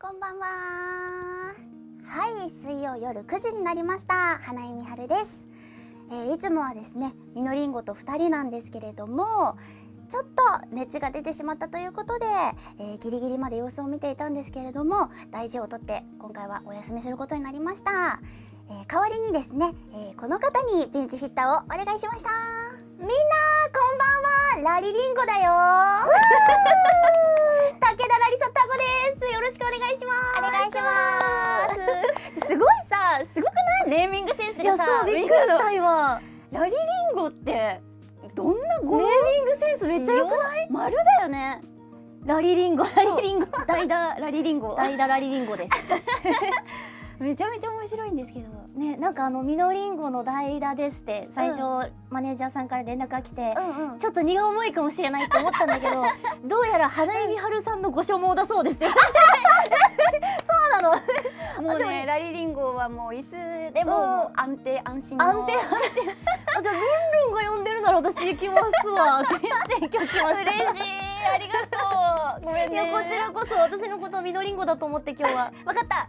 こんばんは。はい水曜夜9時になりました。花井美春です、えー、いつもはですねみのりんごと2人なんですけれどもちょっと熱が出てしまったということで、えー、ギリギリまで様子を見ていたんですけれども大事をとって今回はお休みすることになりました、えー、代わりにですね、えこの方にピンチヒッターをお願いしました。みんなこんばんは。ラリリンゴだよ。武田ラリサタゴです。よろしくお願いします。お願いします。すごいさすごくない？ネーミングセンスがさびっくりした今。ラリリンゴってどんな語？ネーミングセンスめっちゃ良くない？丸だよね。ラリリンゴラリリンゴ。代打ラリリンゴ。代打ラリリンゴです めちゃめちゃ面白いんですけど。ねなんかあのミノリンゴの代打ですって最初、うん、マネージャーさんから連絡が来て、うんうん、ちょっと荷が重いかもしれないって思ったんだけど どうやら花井美春さんのご所望だそうですよ そうなの。もうねラリリンゴはもういつでも安定安心安定安心。じゃあルンルンが呼んでるなら私行きますわ。って言って今日来ました。嬉しい。ありがとう。ごめんね。こちらこそ私のことをミノリンゴだと思って今日は。分かった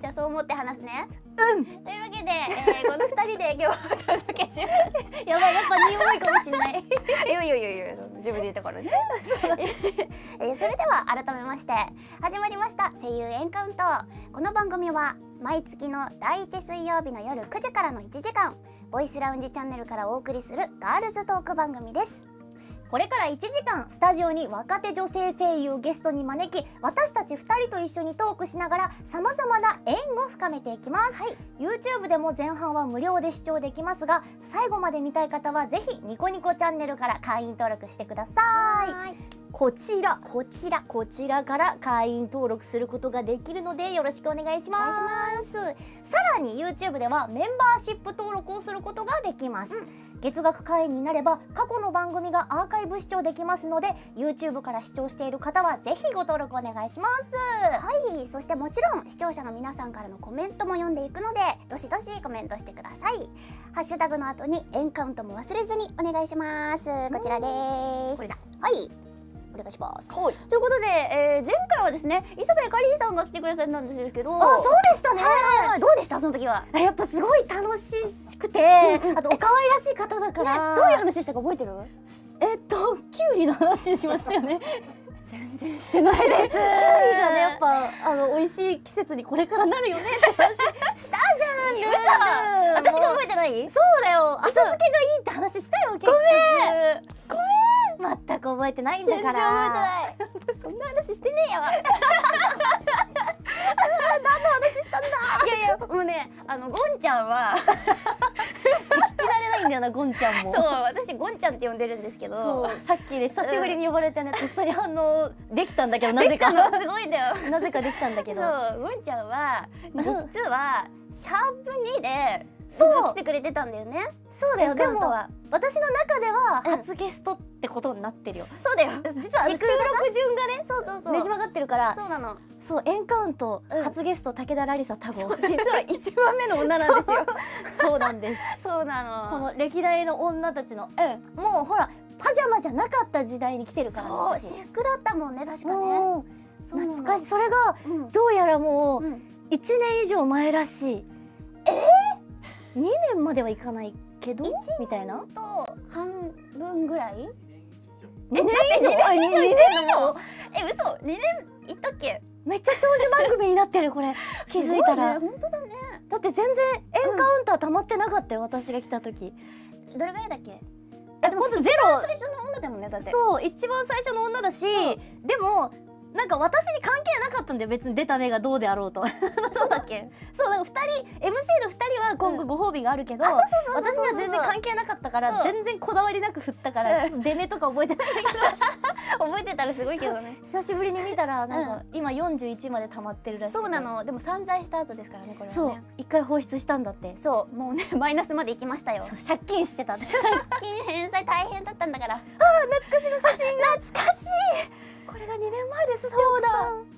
じゃあそう思って話すね。うん。というわけで、えー、この二人で今日はお届けします。やばいやっぱ匂いかもしれない。いやいやいやいや自分で言ったからね。えー、それでは改めまして始まりました声優エンカウント。この番組は毎月の第1水曜日の夜9時からの1時間ボイスラウンジチャンネルからお送りするガールズトーク番組ですこれから1時間スタジオに若手女性声優をゲストに招き私たち2人と一緒にトークしながらさまざまな縁を深めていきます、はい、YouTube でも前半は無料で視聴できますが最後まで見たい方はぜひニコニコチャンネルから会員登録してください。こちらこちらこちらから会員登録することができるのでよろしくお願いします。さらに YouTube ではメンバーシップ登録をすることができます、うん月額会員になれば過去の番組がアーカイブ視聴できますので YouTube から視聴している方はぜひご登録お願いします。はい。そしてもちろん視聴者の皆さんからのコメントも読んでいくのでどしどしコメントしてください。ハッシュタグの後にエンカウントも忘れずにお願いします。こちらです。はいお願いします。はい、ということで、えー、前回はですね磯部かりんさんが来てくださったんですけどあそうでしたね、はいはい、どうでした？その時はやっぱすごい楽しくて、あとお可愛らしい方だから、ね、どういう話したか覚えてる？えっときゅうりの話しましたよね 全然してないです。キュウリがねやっぱあの美味しい季節にこれからなるよねって話したじゃん。私が覚えてない？そうだよ。浅漬けがいいって話したよ。ごめん。ごめん。全く覚えてないんだから。覚えてない。そんな話してねえよ。何の話したんだ。いやいやもうねあのゴンちゃんは聞き慣れないんだよなゴンちゃんも。そう私ゴンちゃんって呼んでるんですけどさっきね久しぶりに呼ばれてねとっさに反応できたんだけど なぜか。すごいんだよ。なぜかできたんだけど。そう。ゴンちゃんは実はシャープ2でそう来てくれてたんだよね。そうだよでも私の中では初ゲストってことになってるよ、そうだよ。実は収録順がねそうそうそう。ねじ曲がってるからそうなの。そうエンカウント、初ゲスト武田ラリサ多分実は一番目の女なんですよ。そう。なんです。そうなのこの歴代の女たちの、うん、もうほらパジャマじゃなかった時代に来てるからそう私服だったもんね確かね。懐かしい。それが、どうやらもう1年以上前らしい。えー？2年まではいかないけどみたいな？と半分ぐらい？2年以上？2年以上？え嘘！2年？いったっけ？めっちゃ長寿番組になってるこれ。気づいたら、本当だね。だって全然エンカウンター溜まってなかったよ、私が来た時。どれぐらいだっけ？え本当ゼロ。最初の女だもんねだって。そう一番最初の女だしでもなんか私に関係なかったんだよ別に出た目がどうであろうと。そうだっけ？そうなんか2人 MC の2人は今後ご褒美があるけど、私には全然関係なかったから全然こだわりなく振ったから、ちょっと出目とか覚えてない。けど覚えてたらすごいけどね。久しぶりに見たらなんか、今41まで溜まってるらしいそうなの。でも散財した後ですからねこれは、ね、そう一回放出したんだって。そうもうね マイナスまで行きましたよ。借金してた借金返済大変だったんだから。あ懐かしの写真懐かしいこれが2年前ですそうだ。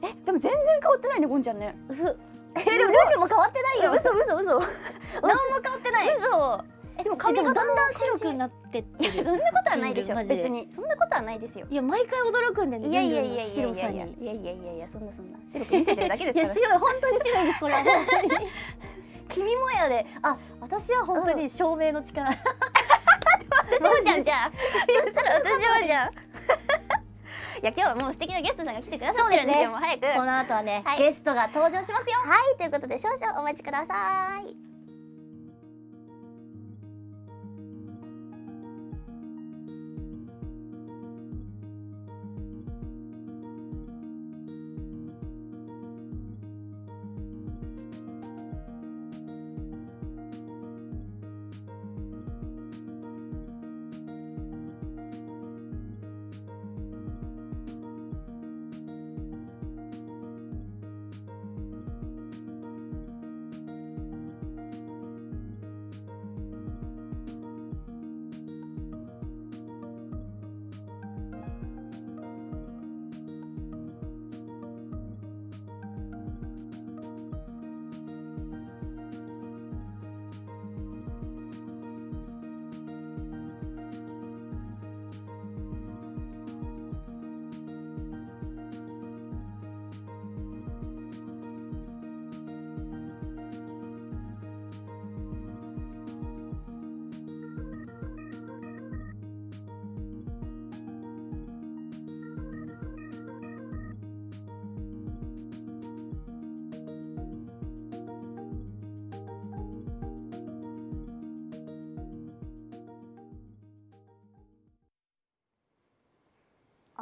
えでも全然変わってないねゴンちゃんね。えでもルールも変わってないよ。嘘 嘘嘘。何も変わってない。嘘。えでも髪型だんだん白くなってってる。いやそんなことはないでしょ別に。そんなことはないですよ。いや毎回驚くんだよねいやいやいやいやい白さや。いやいに。やいやいやいやそんなそんな。白く見せてるだけですから。いや白い。本当に白いですこれは。本当に君もやで。あ私は本当に照明の力、私はじゃんじゃあ。そしたら私はじゃんいや今日はもう素敵なゲストさんが来てくださってるんですよそうもう早く。この後はね、はい。ゲストが登場しますよ。はい。ということで少々お待ちください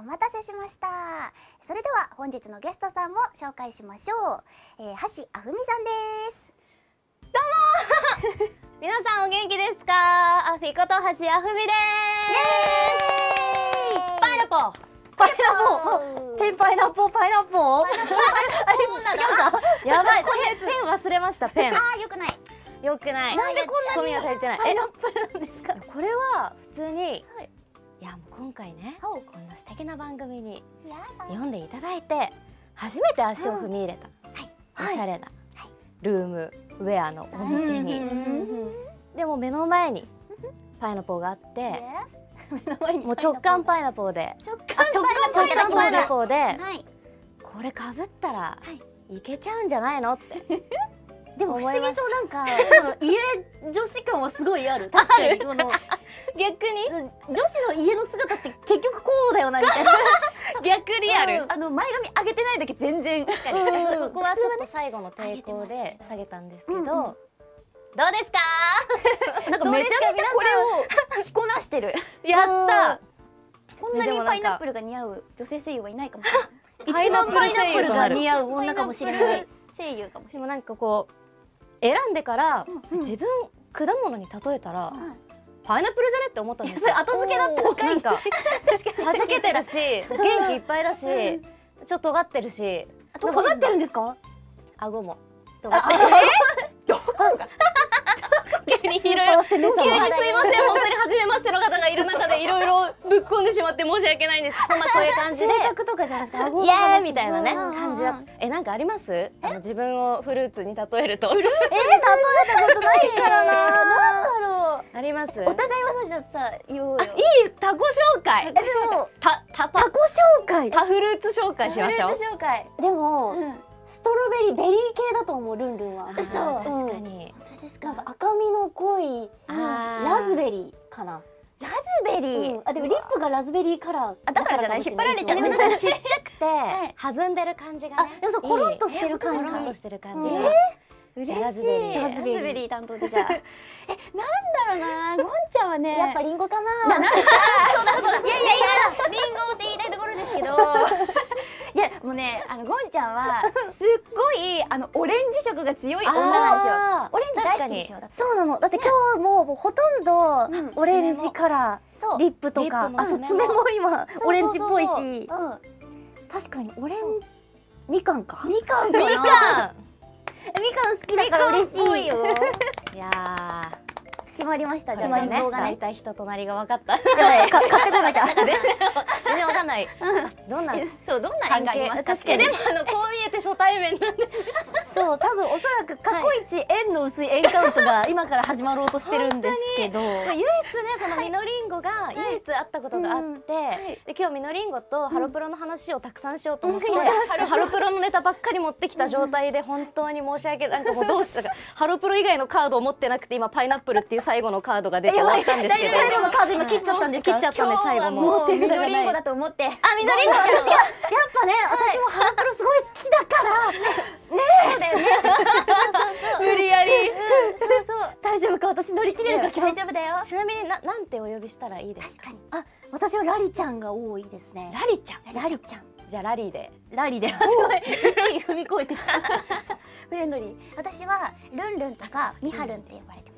待たせしました。それでは本日のゲストさんを紹介しましょう、えー、橋あふみさんです。皆さんお元気ですか？アフィこと橋あふみです。パイナポー。パイナポー。ペンパイナポー。パイナポー。あれ違うか？やばい。ペンペン忘れましたペン。あーよくない。よくない。なんでこんなにパイナップルなんですか？えこれは普通に、回ねこんな素敵な番組に読んでいただいて初めて足を踏み入れた、おしゃれな、ルームウェアのお店に、でも目の前にパイナポーがあって、もう直感パイナポーで。直感パイナポー。ポーではい。これかぶったらいけちゃうんじゃないのって でも不思議となんか その家女子感はすごいある。確かに。この逆に？女子の家の姿って結局こうだよなみたいな。逆リアル、うん。あの前髪上げてないだけ全然。確かに。うん。そこはちょっと最後の抵抗で下げたんですけど、うんうん。どうですか？なんかめちゃめちゃこれを着こなしてる。やった。こんなにパイナップルが似合う女性声優はいないかも。しれない一番パイナップルが似合う女かもしれない。声優かもしでもなんかこう選んでから、うん自分果物に例えたら、んパイナップルじゃねって思ったんですよ。そ れ後付けだったのかなんか弾けてるし 元気いっぱいだし、ちょっと尖ってるし。尖ってるんですか？顎も尖ってる急にいろいろ急にすいません本当に。初めましての方がいる中でいろいろぶっこんでしまって申し訳ないんです。まあこういう感じで。性格とかじゃなくて顎イエーイみたいなね感じだえなんかあります？あの自分をフルーツに例えると。えー、例えたことないからな。なんだろう。あります？お互いはさじゃあさ言おうよ。いい他己紹介。他己紹介？他フルーツ紹介しましょう。フルーツ紹介。でも、うんストロベリーベリー系だと思うルンルンは。あー嘘確かに本当ですなんかか赤みの濃いラズベリーかな、ラズベリー、うん、あでもリップがラズベリーカラーあだからじゃない。引っ張られちゃう。ちっちゃくて はい。弾んでる感じがね。あでもそうコロンとしてる感じ。コロンとしてる感じ。うん。が嬉しい。ラズベリー。ラズベリー担当でじゃあ。えなんだろうな。ゴンちゃんはね。やっぱリンゴかな。いやいやいや。リンゴって言いたいところですけど。いやもうねあのゴンちゃんは すっごいあのオレンジ色が強い女なんですよ。オレンジ大好きでしょ？そうなの。だって今日ももうほとんどうん。オレンジカラそうーリップとか。あそう爪爪も今オレンジっぽいし。うん。確かにオレンみかんか。みかんかみなみかん好きだから嬉しい。よ。いやー決まりましたじゃあこれでね。動画ね大体人となりが分かったやばい。か買ってこなきゃ。全然全然分かんない。あどんなそうどんな縁関係確かに。でもあのこう見えて初対面なんで。そう多分おそらく過去一縁の薄いエンカウントが今から始まろうとしてるんですけど。まあ唯一ねそのみのりんごが唯一会ったことがあって、で今日みのりんごとハロプロの話をたくさんしようと思って、うん。ハロプロのネタばっかり持ってきた状態で本当に申し訳ない。なんかもうどうしたかハロプロ以外のカードを持ってなくて今パイナップルっていう最後のカードが出て終わったんですけど。最後のカード今切っちゃったんですか？切っちゃったんで最後も。もう手み札がない。のりんごだと思って。あみのりんごやっぱね私もハロプロすごい好きだから。そうだよね。無理やり。そうそう大丈夫か？私乗り切れるか？大丈夫だよ。ちなみにななんてお呼びしたらいいですか？あ私はラリちゃんが多いですね。ラリちゃん。ラリちゃん。じゃあラリーで。ラリで。すごい。一気に踏み越えてきた。フレンドリー。私はルンルンとかミハルンって呼ばれて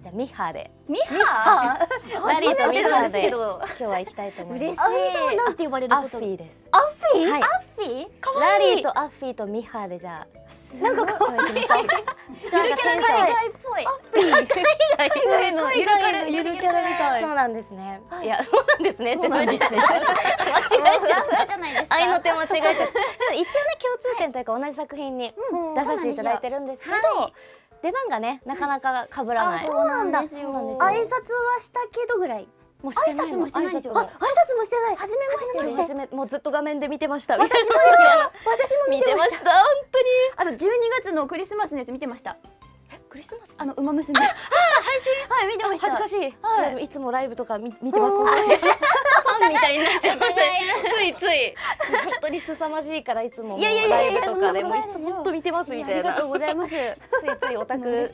じゃあミハで。ミハ？ラリーとミハで今日は行きたいと思います。嬉しい。なんて呼ばれるアッこ？とフィーです。アッフィー、はい。アッフィー？ラリーとアッフィーとミハでじゃあなんか可愛い行きましょう。じゃあなんかテンション海外っぽい。海外の。ゆるキャラゆるキャラみたいそうなんですね。いや、そうなんですねって何間違えちゃう。ふわじゃないですか愛の手間違えちゃう。一応ね共通点というか同じ作品にうん。出させていただいてるんですけど、は出番がねなかなか被らない。あそうなんだ。挨拶はしたけどぐらい。もうしてないの。挨拶もしてない挨拶もしてない。初めまして。初めまして。初めもうずっと画面で見てました。私もですよ私も見てました。本当に。あの12月のクリスマスのやつ見てましたクリスマスあの馬娘。あ配信？はい見てました。恥ずかしい。いはい。いつもライブとか見見てます。ファンみたいになっちゃって。ついつい。本当に凄まじいからいつももういやいやいやライブとかでもいつも本当見てますみたいな。ありがとう。ございます。ついついオタク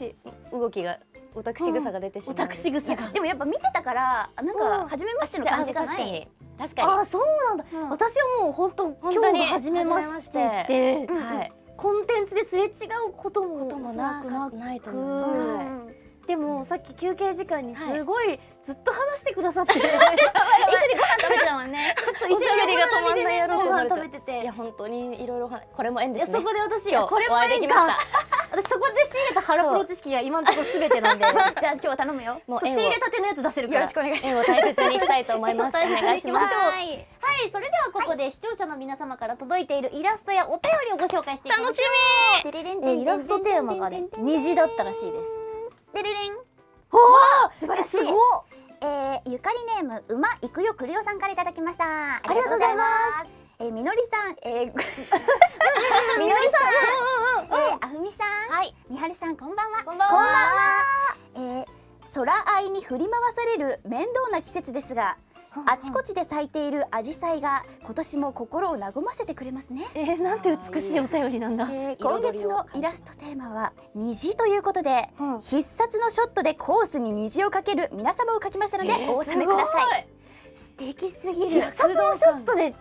動きがオタク仕草が出てしまう。んです。私草がでもやっぱ見てたからなんうん。か初めましての感じがない？確かに。あそうなんだ、うん。私はもう本当今日が初めまして。初で、うん。はい。コンテンツですれ違うこともこともなくないとう思う。はいんでもさっき休憩時間にすごいずっと話してくださって、一緒にご飯食べてたもんね。おしゃべりが止まんないやろうと。ご飯食べてて。いや本当にいろいろはこれも縁ですね。そこで私これも縁か。私そこで仕入れたハロプロ知識が今のところすべてなんで。じゃあ今日は頼むよ。もう仕入れたてのやつ出せるから。よろしくお願いします。大切にいきたいと思います。お願いします。はい。はいそれではここで視聴者の皆様から届いているイラストやお便りをご紹介していきましょう。楽しえーイラストテーマがね虹だったらしいですデレレン。おお素晴らしい。えー、ゆかりネーム馬行くよくるよさんからいただきました。ありがとうございます。えー、みのりさん、えー、みのりさん、えー、あふみさん、はい。みはるさん、こんばんは。こんばんは。こんばんは。えー、空愛に振り回される面倒な季節ですが、あちこちで咲いている紫陽花が今年も心を和ませてくれますね。えー、なんて美しいお便りなんだ。えー、今月のイラストテーマは虹ということで、うん。必殺のショットでコースに虹をかける皆様を書きましたので、お納めください。素敵すぎる。必。殺のショットで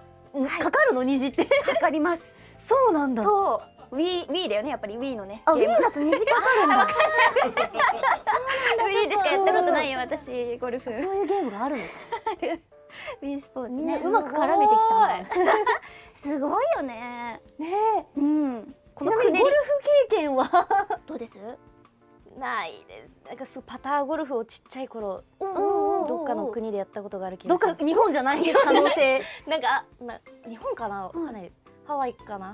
かかるの？虹って。かかります。そうなんだ。そうウィーウィーだよねやっぱりウィーのね。あウィゲーだ。と虹かかるんだ。ウィーでしかやったことないよ私ゴルフ。ウそういうゲームがあるの？かィースポーツみんなねうまく絡めてきたなね すごいよね。え。うん。ちなみにゴルフ経験は？どうです？ないです。なんかすごいパターゴルフをちっちゃい頃どどっかの国でやったことがある気がす。る。どっか日本じゃない可能性。なんかあな日本かな？わかんない。ハワイかな？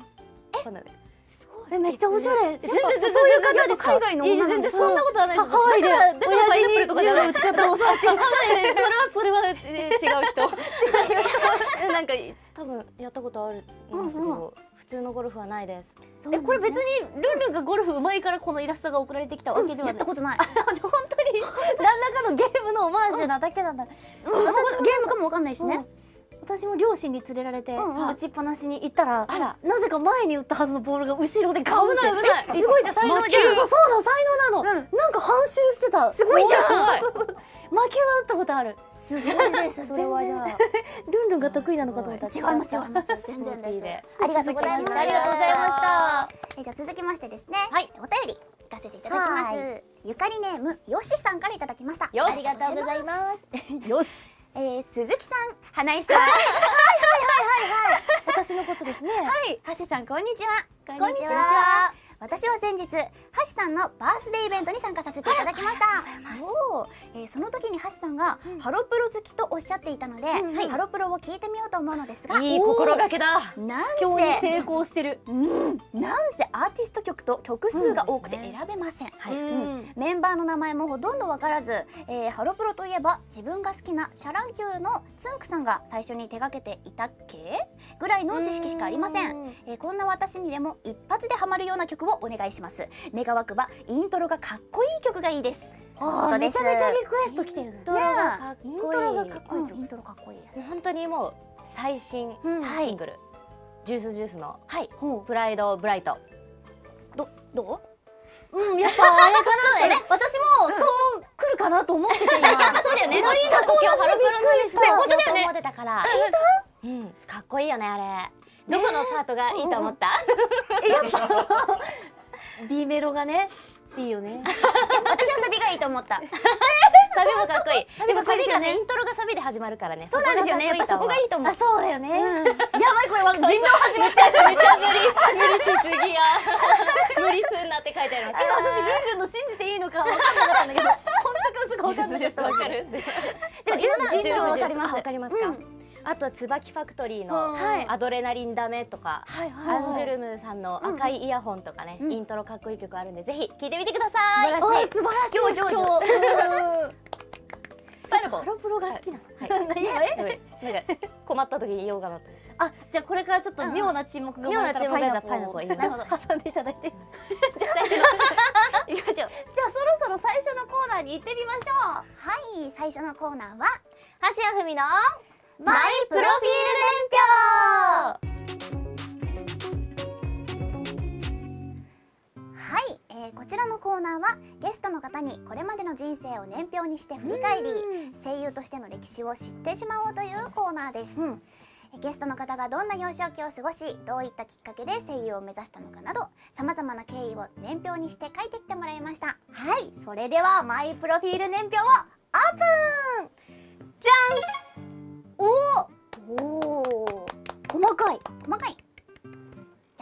わかんない。えめっちゃおしゃれ。全然そういう方ですか？海外の女全然そんなことはないです。ハワイで親父に銃の打ち方を教わってるそれはそれは、えー違う人。違う人。なんか多分やったことあるんですけど、普通のゴルフはないです。えこれ別にルンルンがゴルフ上手いからこのイラストが送られてきたわけではやったことない。本当に？何らかのゲームのオマージュなだけなんだ。ゲームかもわかんないしね私も両親に連れられてうんうん。打ちっぱなしに行ったらなぜか前に打ったはずのボールが後ろでカウンって。危ない危ない。すごいじゃん才能じゃんそうそう才能なの、うん。なんか反襲してた。すごいじゃん。すごい。魔球は打ったことある。すごいです。それはじゃあ。ルンルンが得意なのかと思った。違いますよ。違いますよ。全然です。でありがとうございます。ありがとうございました。えーじゃあ続きましてですね、はい。お便り行かせていただきまはす。ゆかりネームよしさんからいただきました。よし。ありがとうございます。よしえー、鈴木さん、花井さん、は 私のことですね。い、土師さんこんにちは。こんにちは。私は先日土師さんのバースデーイベントに参加させていただきました。おーえーその時に土師さんが、ハロプロ好きとおっしゃっていたので、はい。ハロプロを聞いてみようと思うのですがいい心がけだ。なん今日にせ成功してる。うん。なんせアーティスト曲と曲数が多くて選べません、はい。うん。メンバーの名前もほとんどわからず、えーハロプロといえば自分が好きなシャ乱Q のつんくさんが最初に手掛けていたっけぐらいの知識しかありません、うん。えーこんな私にでも一発でハマるような曲をお願いします願わくばイントロがかっこいい曲がいいです。めちゃめちゃリクエスト来てるイントロがかっイントロがこいいかっこいい。うん。イントロかっこいいやつ本当にもう最新うんはいシングル、ジュースジュースの。はい。ほプライドブライト。どどう？ううんやっぱあれかなって。私もそう来るかなと思ってて今。そうだよね。ノリが今日ハロプロのリスト本当だよね。思ってたからうんかっこいいよねあれ。どこのパートがいいと思った、B メロがねいいよね。私はサビがいいと思った。サビもかっこいい。サビもサビがね。イントロがサビで始まるからね。そうなんですよね。やっぱそこがいいと思う。あそうだよね。やばいこれは。人狼始めちゃう。めっちゃ無理無理しすぎや。無理すんなって書いてあります。今私ルールの信じていいのか分かんなかったんだけど本当か嘘か分かんなかった。わかる。でも今の人狼は分かりあます。わかりますか、うんあとは椿ファクトリーうのアドレナリンダメとか、はいアンジュルムさんの赤いイヤホンとかね、うん。イントロかっこいい曲あるんでぜひ聴いてみてください。素晴らしい。あ素晴らしい。今日上手今日 う。んパイナポハロプロが好きなの、はい。何がえ？なんか困った時に言おうかなと。あじゃあこれからちょっと妙な沈黙が妙な沈黙がパイナポーいいなるほど挟んでいただいてじじゃあ最初の行きましょう。ゃあそろそろ最初のコーナーに行ってみましょはい最初のコーナーは橋谷文のマイプロフィーはい、えーこちらのコーナーはゲストの方にこれまでの人生を年表にして振り返り声優としての歴史を知ってしまおうというコーナーです、う、うん、えゲストの方がどんな幼少期を過ごしどういったきっかけで声優を目指したのかなどさまざまな経緯を年表にして書いてきてもらいました。はいそれではマイプロフィール年表をオープン。じおおおお細かい。細かい。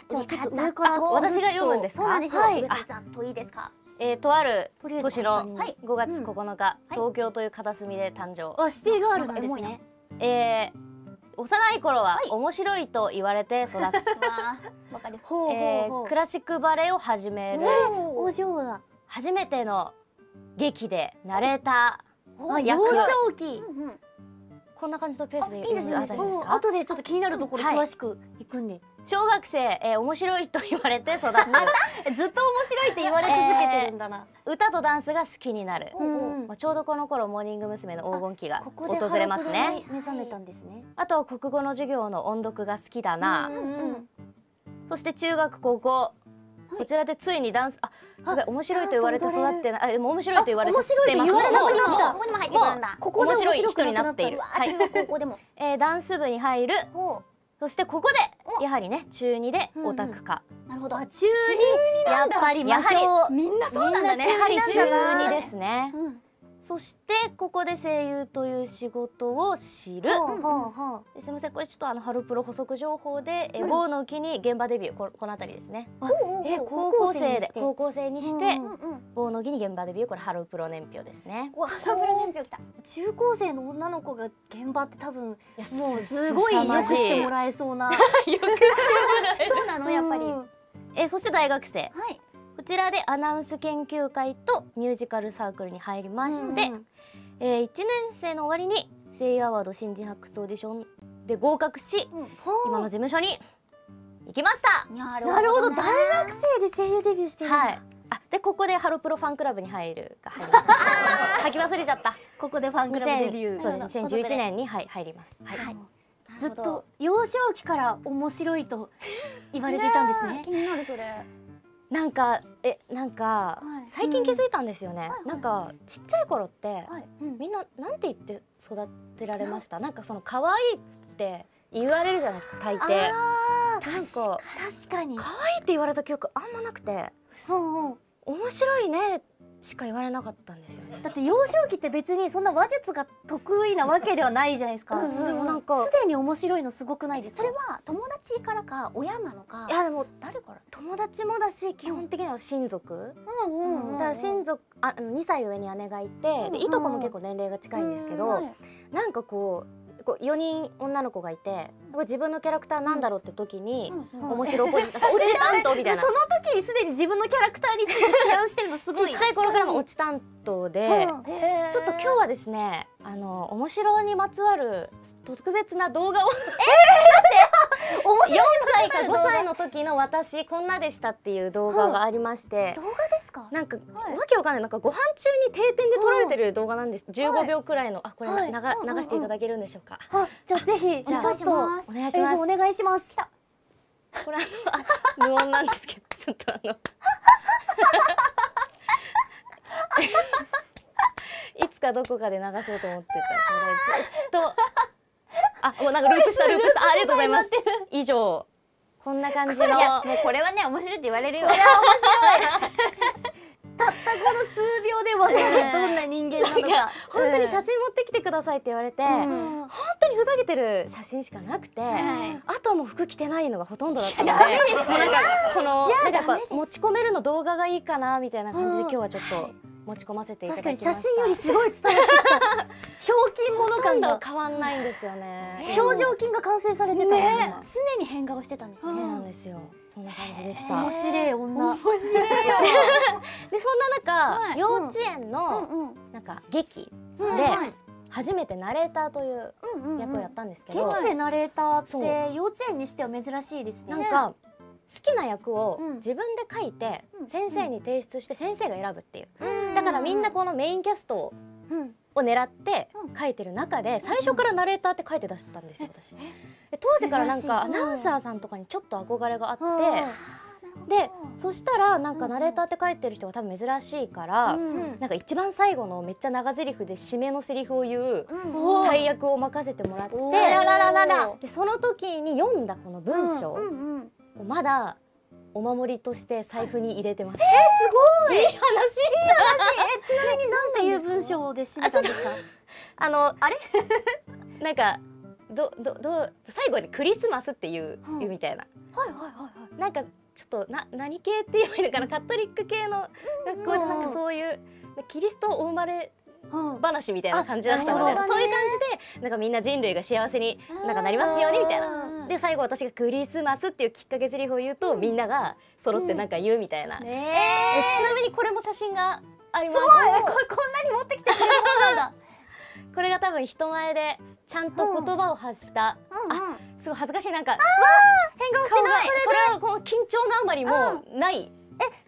じゃあちょっ上からと私が読むんですか？そうなんですよ、はい。上からざっといいですか？えー、とある年の簡単に。はい。5月うん。9日、東京という片隅で誕生。あシティガールなんですね。えー幼い頃ははい。面白いと言われて育つ、わ。ー わかるほうえクラシックバレエを始める。初めての劇でナレータあ幼役少期。うんうん。ーこんな感じのペースであいいですいいですあたりですうん。か後でちょっと気になるところはい。詳しくいくんで、小学生、えー面白いと言われて育つえ ずっと面白いって言われ続けてるんだな、歌とダンスが好きになる、うんうん。まあ、ちょうどこの頃モーニング娘。の黄金期が訪れますね。目覚めたんですね、あとは国語の授業の音読が好きだな、うんうん。そして中学高校こちらでついにダンスあ面白いと言われて育ってないあでも面白いと言われてあ面白いと言われなくなったここにも入ってくるんだ。ここで面白い人にくなっている、はい。高校でも。えーダンス部に入る。ほそしてここでやはりね中2でオタク化、うなるほど。あ中二やっぱりやはりみんなそうなんだね。やはり中なんだな2ですね、うんそしてここで声優という仕事を知る、ほうほうほう。ですみませんこれちょっとあのハロプロ補足情報で、え某の木に現場デビューここの辺りですね。え高高校校生で生にして高校生にして、某の木に現場デビューこれハロプロ年表ですね。わダブル年表きた。中高生の女の子が現場って多分もうすごいよくしてもらえそうな。そうなのやっぱり。うん。えーそして大学生。はいこちらでアナウンス研究会とミュージカルサークルに入りまして、うんうん。え1年生の終わりに声優アワード新人発掘オーディションで合格し今の事務所に行きました。ななるほどね大学生で声優デビューしてるんだ、はい。あでここでハロプロファンクラブに入るが入ります。書き忘れちゃった。ここでファンクラブデビュー。そうです。ほど。2011年にはい入ります。はい、はい。ずっと幼少期から面白いと言われていたんですね。気になるそれなんかえなんか、はい。最近気づいたんですよね、なんかちっちゃい頃って、みんななんて言って育てられました？なんかその可愛いって言われるじゃないですか大抵。なんか確かに。可愛いって言われた記憶あんまなくて。うんうん。面白いねしか言われなかったんですよね。だって幼少期って別にそんな話術が得意なわけではないじゃないですか。うんでもなんかすでに面白いのすごくないです。か。それは友達からか親なのかいやでも誰から？友達もだし基本的には親族、うんだから親族ああの2歳上に姉がいて、でいとこも結構年齢が近いんですけど、はい。なんかこうこう4人女の子がいて自分のキャラクターなんだろうって時に、うん面白おポジ落ち担当みたいな。その時にすでに自分のキャラクターについて試合をしてるのすごい。ちっちゃい頃からも落ち担当で、ちょっと今日はですねあの面白にまつわる特別な動画を面白い4歳か5歳の時の私こんなでしたっていう動画がありまして、動画ですか？なんか、はい。わけわかんない。なんかご飯中に定点で撮られてる動画なんです、15秒くらいのあこれな、はい。流流していただけるんでしょうか、あじゃあぜひちょっとお願いします。お願いします。これあのあ無音なんですけどちょっとあの。いつかどこかで流そうと思ってたこれずっと あもうなんかループした ループした。あありがとうございます。以上。こんな感じの。もうこれはね面白いって言われるよ。たったこの数秒でわかるどんな人間なのか。本当に写真持ってきてくださいって言われて、本うん。当にふざけてる写真しかなくて、はい。あとはもう服着てないのがほとんどだったので、なんかこのなんかやっぱ持ち込めるの動画がいいかなみたいな感じで今日はちょっと持ち込ませていただ確かきました。に写真よりすごい伝わってきた。ひょうきんもの感が変わんないんですよね。表情筋が完成されてた。ね常に変顔してたんですそうねなんですよ。そんな感じでした。面白い女。でそんな中、はい幼稚園うんのうんなんか劇うんではい初めてナレーターといううんうんうん役をやったんですけど、劇でナレーターって幼稚園にしては珍しいですね。なんか好きな役をうん。自分で書いてうん。先生に提出して先生が選ぶっていう。うん。だからみんなこのメインキャストうん。を狙ってうん。書いてる中で最初からナレーターって書いて出したんですよ私。で当時からなんかアナウンサーさんとかにちょっと憧れがあっうんてでそしたらなんかナレーターって書いてる人が多分珍しいからうんなんか一番最後のめっちゃ長台詞で締めのセリフを言う大役を任せてもらってでその時に読んだこの文章まだお守りとして財布に入れてます。すごい。いい話えちなみになんていう文章で締めたんですか？あのあれ？なんかどどどう最後にクリスマスっていう、うんみたいなはいはいはいはい。なんかちょっとな何系って言えばいいのかな？カトリック系の学校でなんかそういうキリストお生まれうん話みたいな感じだったので、そういう感じでなんかみんな人類が幸せになんかなりますようにみたいな。うん。で最後私がクリスマスっていうきっかけ台詞を言うと、みんなが揃ってなんか言うみたいな、ちなみにこれも写真があります？すごい。えこれこんなに持ってきてくれるものなんだ。これが多分人前でちゃんと言葉を発した、うん。うんすごい恥ずかしい。なんか変顔してない。これはこの緊張のあまりもうない、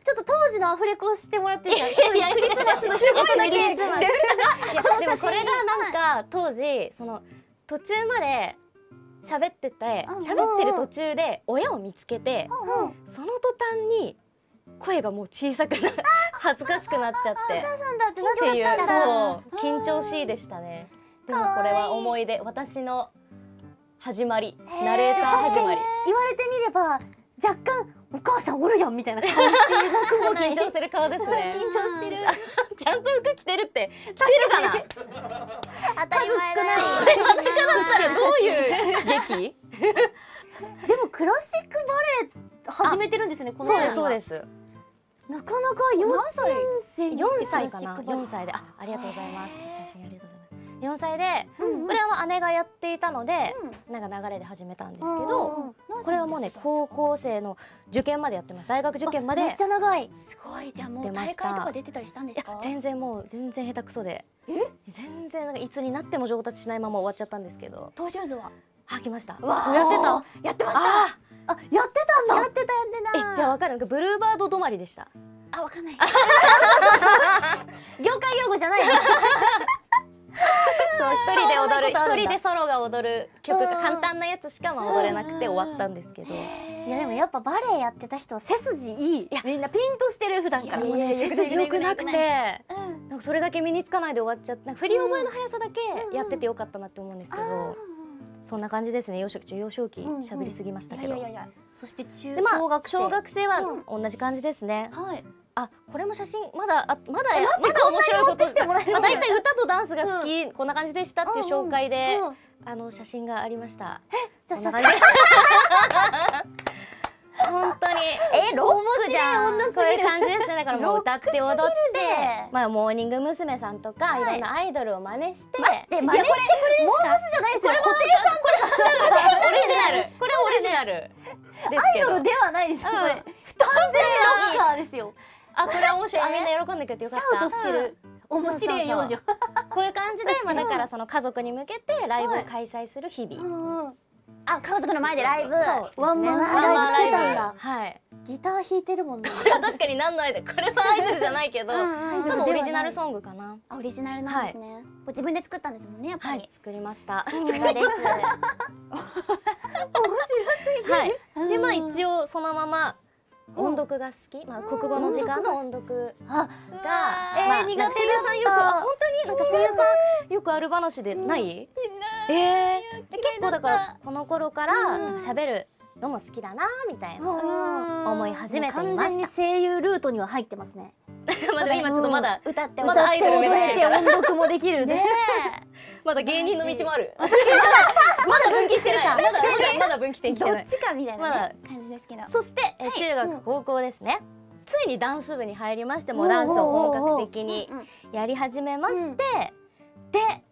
ちょっと当時のアフレコしてもらっていいですか？クリスマスの一言だけクリスマスいやでもこれがなんか当時その途中まで喋っててうん。喋ってる途中で親を見つけてうん。その途端に声がもう小さくな恥ずかしくなっちゃって。っていう緊張しいでしたね。でもこれは思い出私の始まりナレーター始まり。言われてみれば若干お母さんおるやんみたいな顔して。緊張してる顔ですね。緊張してる。ちゃんと服着てるって着てるかな？当たり前だよどういう劇？でもクラシックバレエ始めてるんですねこのそうですそうです。すなかなか幼稚園生にして4クラ歳かな？シックバレエ4歳で。あありがとうございます。写真ありがとうございます4歳でうんこれはまあ姉がやっていたのでなんか流れで始めたんですけどこれはもうね高校生の受験までやってます。大学受験までめっちゃ長い。すごい。じゃあもう大会とか出てたりしたんですか？全然もう全然下手くそで。全然なんかいつになっても上達しないまま終わっちゃったんですけど。トーシューズはあ来ました。わー。やってた。やってました。ああやってたんだ。やってたやってた。じゃあわかる？なんかブルーバード止まりでした。あわかんない。業界用語じゃない。のそう一人で踊る一人でソロが踊る曲がうん簡単なやつしかまあ踊れなくて終わったんですけど。いやでもやっぱバレエやってた人は背筋いい。みんなピンとしてる普段から。もうね背筋良くなくてうん。なんかそれだけ身につかないで終わっちゃって振り覚えの速さだけやっててよかったなって思うんですけど、そんな感じですね。幼少期幼少期喋りすぎましたいけど、そして中小学生。小学生は同じ感じですね、はいあこれも写真まだあまだまだ面白いことしてもらえるまあ大体歌とダンスが好き、こんな感じでしたっていう紹介で、うんうんあの写真がありました。じゃあ写真。本当にえロックじゃん。こういう感じですね。だからもう歌って踊ってぜまあモーニング娘。さんとか、い、ろんなアイドルを真似してで真似してモームスじゃないですよ。ホテオリジナル。これオリジナルアイドルではないですこれ。完全にロッカーですよあこれ面白い。あみんな喜んでくれてよかシった。ャウトしてる。面白い幼女。こういう感じでまあだからその家族に向けてライブを開催する日々、あ家族の前でライブ。そうワンマンライブしてた。んだはい。ギター弾いてるもんねこれは確かに何のアイドルこれはアイドルじゃないけどうんうんでもオリジナルソングかな。あオリジナルなんですね、ご自分で作ったんですもんねやっぱり、はい作りました。さすがです。はい。でまあ一応そのまま音読が好き、まあ、国語の時間？の音読。あが、えーまあ、苦手だっさんよくあ本当に？なんか声優さんよくある話でない、えー。で結構だからこの頃からなん。か喋るのも好きだなみたいな思い始めてい完全に声優ルートには入ってますね。まあでも今ちょっとまだ歌ってまだアイドル目指してるから踊れて音読もできるねまだ芸人の道もある。まだ分岐してないまだまだまだ分岐点来てない。どっちかみたいな、ね感じですけど。そして、え中学高校ですね、ついにダンス部に入りましてもうダンスを本格的にうんうん。やり始めまして、で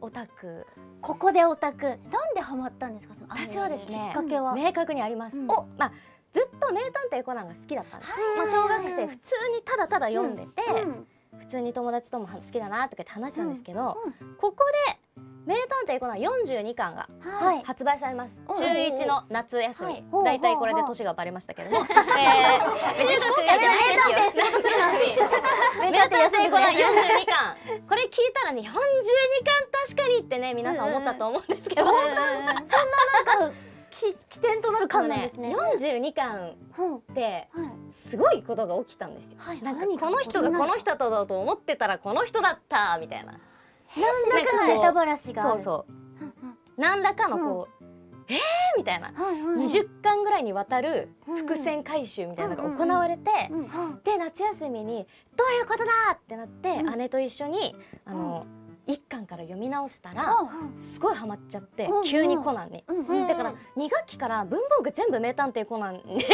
オタク。ここでオタク。なんでハマったんですか？その私はですねきっかけは明確にあります、うん。おまあずっと名探偵コナンが好きだったんです、まあ、小学生普通にただただ読んでて、うん普通に友達とも好きだなとか言って話してたんですけど、うんここで名探偵コナン42巻がはい。発売されます。お中1の夏休み。はい。だいたいこれで年がバレましたけども、えー、中学じゃないですよ。名探偵 コナン42巻。これ聞いたらね42巻確かにってね皆さん思ったと思うんですけど、なんかき起点となる感なんね。ですね。42巻うん。ってはいすごいことが起きたんですよ、はい。なんかこの人がこの人だと思ってたらこの人だったみたいな。何らかのネタばらしがある。そうそう。何らかのこう、えーみたいな、はいはい20巻ぐらいにわたる伏線回収みたいなのが行われて、で夏休みに「どういうことだ!」ってなって、うん。姉と一緒にあの、一巻から読み直したら、あすごいハマっちゃって、うん急にコナンに。だから2学期から文房具全部名探偵コナンに。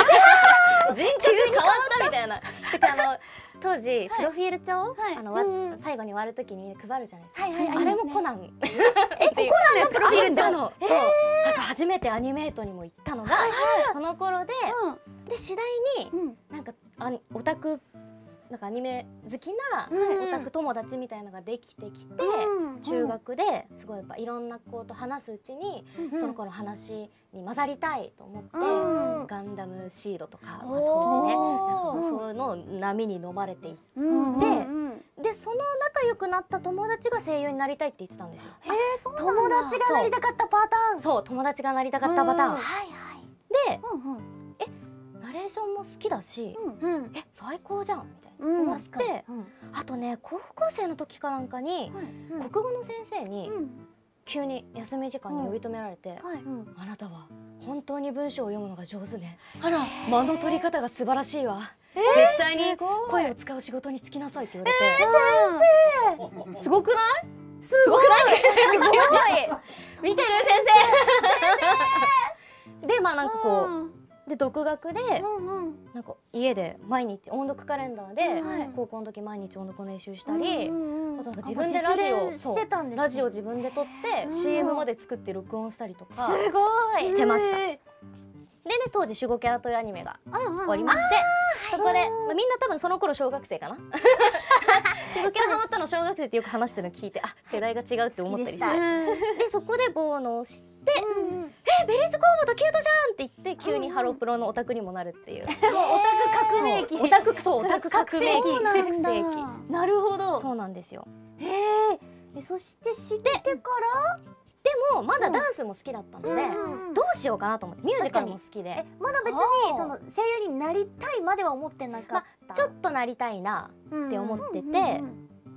人格変わったみたいな。あの当時プロフィール帳、はい。あのわうん。最後に終わる時に配るじゃないですか。はいはいあれもコナン。え、コナンのプロフィール帳の。そう。なんか初めてアニメートにも行ったのが、この頃で、で次第になんかあオタクなんかアニメ好きなうんオタク友達みたいのができてきて、うん。中学ですごいやっぱいろんな子と話すうちに、うんその子の話に混ざりたいと思って、うん。ガンダムシードとか、まあ、当時ねそういうの波に飲まれていってでその仲良くなった友達が声優になりたいって言ってたんですよ。えーそう友達がなりたかったパターン。そう。友達がなりたかったパターン、うん。はいはい。でうんうんナレーションも好きだし、うん。え最高じゃんみたいな。うん。確かに。であとね高校生の時かなんかに、うん。国語の先生にうん。急に休み時間に呼び止められて、はい。あなたは本当に文章を読むのが上手ね。あら。間の取り方が素晴らしいわ、絶対に声を使う仕事に就きなさいって言われて、すごくない？すごくない？すごい。見てる先生。でまあなんかこうで独学でなんか家で毎日音読カレンダーではい。高校の時毎日音読の練習したり、あとなんか自分でラジオしてたんですラジオ自分で撮って、うん。CM まで作って録音したりとか。すごい。してました。えでね当時「しゅごキャラ!」というアニメがうんうんおりまして、そこで、まあ、みんな多分その頃小学生かな。しゅごキャラハマったの小学生ってよく話してるの聞いてあ世代が違うって思ったりして。ででそこで Buono!知ってーうんうん「え Berryz工房と℃-ute じゃん!」って言って急にハロプロのオタクにもなるっていう、もうオタク革命期。オタクそうオタク革命期。なるほど。そうなんですよ。へーえそして知ってから？でもまだダンスも好きだったので、うんどうしようかなと思ってミュージカルも好きで。えまだ別にその声優になりたいまでは思ってなかった、ちょっとなりたいなって思ってて、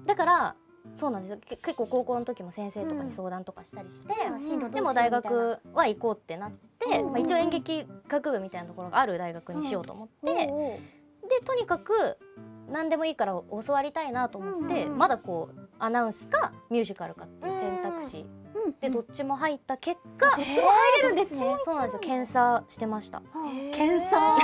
だからそうなんです結構高校の時も先生とかに相談とかしたりして、うしようでも大学は行こうってなって、うん。まあ、一応演劇学部みたいなところがある大学にしようと思って、ででとにかく何でもいいから教わりたいなと思って、うんうんまだこうアナウンスかミュージカルかっていう選択肢。でどっちも入った結果、どっちも入れるんですね。そうなんですよ。検査してました。検査？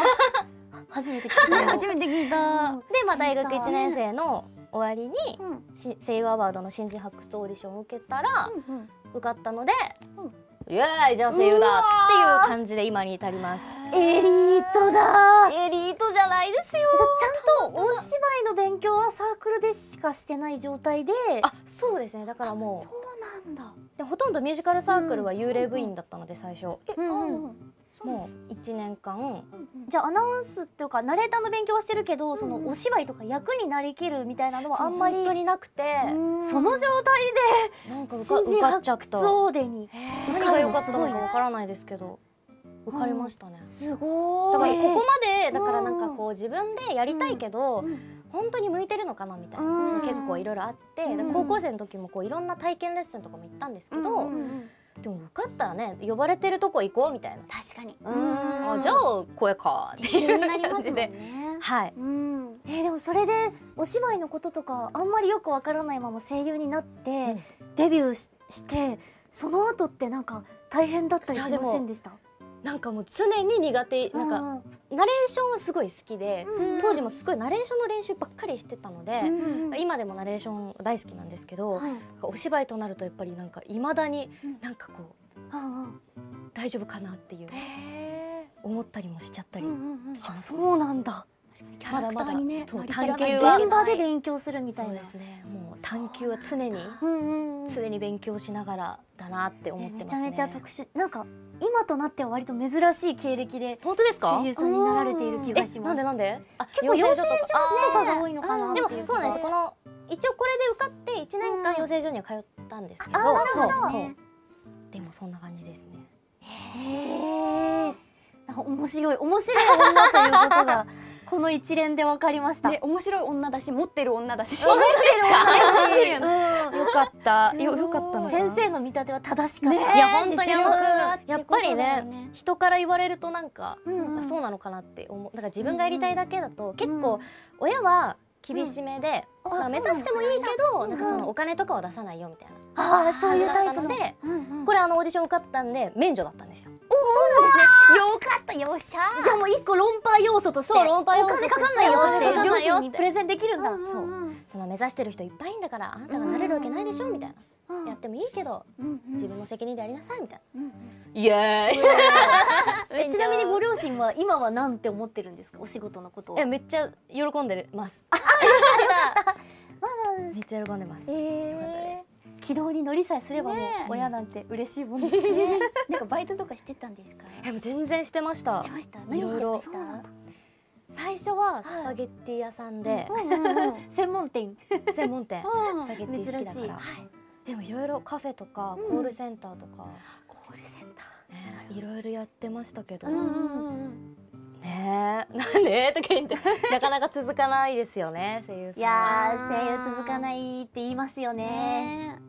初めて聞いた。初めて聞いた。で、まあ、大学1年生の終わりにうん。し声優アワードの新人発掘オーディションを受けたらうん受かったので、うん。イエーイじゃあ声優だっていう感じで今に至ります。エリートだ。エリートじゃないですよ。ちゃんとお芝居の勉強はサークルでしかしてない状態で。あそうですね。だからもそうなんだ。うでほとんどミュージカルサークルは幽霊部員だったので最初。うんうんもう1年間。じゃあアナウンスっていうかナレーターの勉強はしてるけど、そのお芝居とか役になりきるみたいなのはあんまり本当になくて。その状態なんかで受かっちゃった。そうでに。何が良かったのかわからないですけど受かりましたね。すごだからここいまでだからなんかこう自分でやりたいけど、うん。本当に向いてるのかなみたいな結構いろいろあって、高校生の時もこういろんな体験レッスンとかも行ったんですけど、でも受かったらね呼ばれてるとこ行こうみたいな、確かに。うん。あじゃあ声かって自信いうになりますもん感じでね。はい。うん。えーでもそれでお芝居のこととかあんまりよくわからないまま声優になって、ん。デビューししてその後ってなんか大変だったりしませんでした？なんかもう常に苦手なんかかナレーションはすごい好きで、うん。当時もすごいナレーションの練習ばっかりしてたので、うん今でもナレーション大好きなんですけど、お芝居となるとやっぱりなんかいまだにうん。なんかこうあ大丈夫かなっていう思ったりもしちゃったり、あそうなんだキャラクターにねそうなりきら探求は現場で勉強するみたいな。ですね。もう探求は常にうんうんうん。常に勉強しながらだなって思ってますね。めちゃめちゃ特殊。なんか今となっては割と珍しい経歴で本当ですか？声優さんになられている気えがします。なんでなんで？あ結構養成所とあかが多いのかなー。でもそうなんですこの一応これで受かって1年間養成所には通ったんですけど、あなるほど。そう。そうでもそんな感じですね。へえ面白い面白い女ということがこの一連で分かりました。で面白い女だし持ってる女だし。持ってる女だ。しよかった。よよかった先生の見立ては正しかった。いや本当にやっぱりねね人から言われるとなんか、うんあそうなのかなって思う。だから自分がやりたいだけだと、結構親は厳しめで、うん。まあ、あ目指してもいいけど、うんなんかそのお金とかは出さないよみたいな。ああそういうタイプの。で、うんうんこれあのオーディション受かったんで免除だったんですよ。よかったよっしゃじゃあもう一個論破要素としてそう論破要素お金かかんないよって両ないよって親にプレゼンできるんだ。うんそう。その目指してる人いっぱいいんだからあなたがなれるわけないでしょみたいな、うんやってもいいけどうんうん。自分の責任でやりなさいみたいうんうんな、イエーイ。えちなみにご両親は今はなんて思ってるんですか？お仕事のことを。えめっちゃ喜んでます。めっちゃ喜んでます、えよかったで軌道に乗りさえすればもう親なんて嬉しいもんです。ね。なんかバイトとかしてたんですか？えもう全然してました。してました。何してました最初はスパゲッティ屋さんで、専門店。専門店。うん。スパゲッティ好きだから。でもい。ろい。ろカフェとかコールセンターとか、コールセンタねいろいろやってましたけど。ね。えなんで？とか言ってなかなか続かないですよね声優いやー声優続かないって言いますよね。ね